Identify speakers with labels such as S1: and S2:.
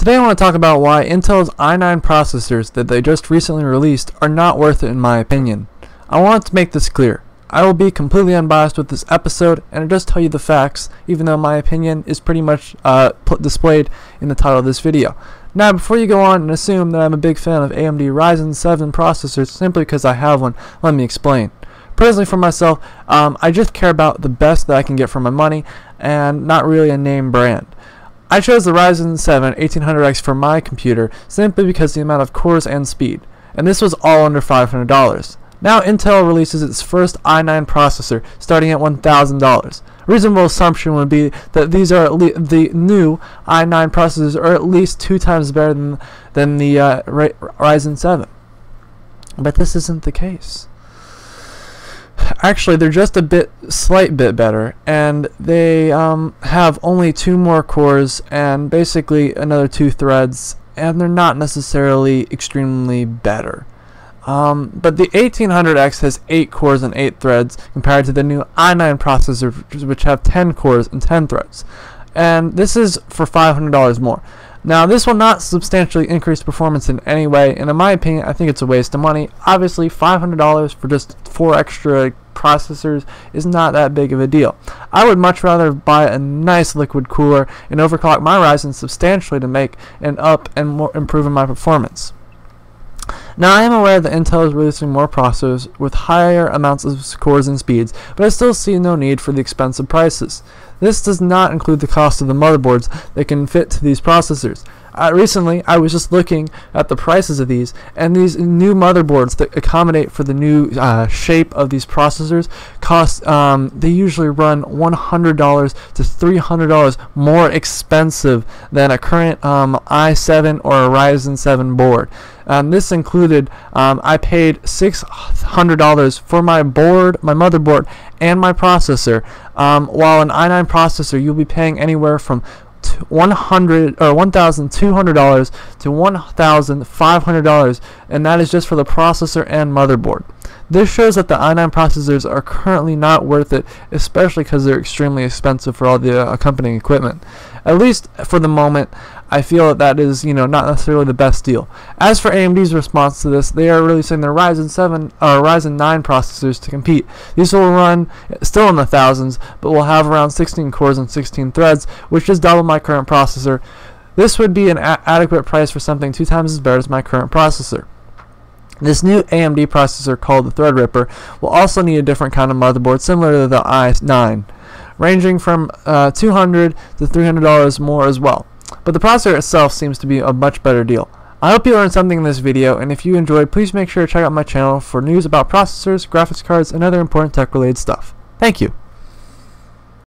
S1: Today I want to talk about why Intel's i9 processors that they just recently released are not worth it in my opinion. I want to make this clear. I will be completely unbiased with this episode and I'll just tell you the facts, even though my opinion is pretty much uh, displayed in the title of this video. Now, before you go on and assume that I'm a big fan of AMD Ryzen 7 processors simply because I have one, let me explain. Personally, for myself, um, I just care about the best that I can get for my money and not really a name brand. I chose the Ryzen 7 1800X for my computer simply because the amount of cores and speed, and this was all under $500. Now Intel releases its first i9 processor starting at $1,000. Reasonable assumption would be that these are the new i9 processors are at least two times better than, than the uh, Ryzen 7. But this isn't the case. Actually, they're just a bit, slight bit better, and they um, have only two more cores and basically another two threads, and they're not necessarily extremely better. Um, but the 1800X has 8 cores and 8 threads compared to the new i9 processors which have 10 cores and 10 threads. And this is for $500 more. Now, this will not substantially increase performance in any way, and in my opinion, I think it's a waste of money. Obviously, $500 for just four extra processors is not that big of a deal. I would much rather buy a nice liquid cooler and overclock my Ryzen substantially to make an up and more improving my performance. Now I am aware that Intel is releasing more processors with higher amounts of cores and speeds, but I still see no need for the expensive prices. This does not include the cost of the motherboards that can fit to these processors. Uh, recently, I was just looking at the prices of these, and these new motherboards that accommodate for the new uh, shape of these processors cost. Um, they usually run $100 to $300 more expensive than a current um, i7 or a Ryzen 7 board. Um, this included um, I paid $600 for my board, my motherboard, and my processor. Um, while an i9 processor, you'll be paying anywhere from 100 or $1,200 to $1,500 and that is just for the processor and motherboard. This shows that the i9 processors are currently not worth it, especially because they're extremely expensive for all the uh, accompanying equipment. At least for the moment, I feel that that is, you know, not necessarily the best deal. As for AMD's response to this, they are releasing their Ryzen 7 or uh, Ryzen 9 processors to compete. These will run still in the thousands, but will have around 16 cores and 16 threads, which is double my current processor. This would be an adequate price for something two times as bad as my current processor. This new AMD processor called the Threadripper will also need a different kind of motherboard similar to the i9, ranging from uh, 200 to $300 more as well but the processor itself seems to be a much better deal. I hope you learned something in this video, and if you enjoyed, please make sure to check out my channel for news about processors, graphics cards, and other important tech-related stuff. Thank you.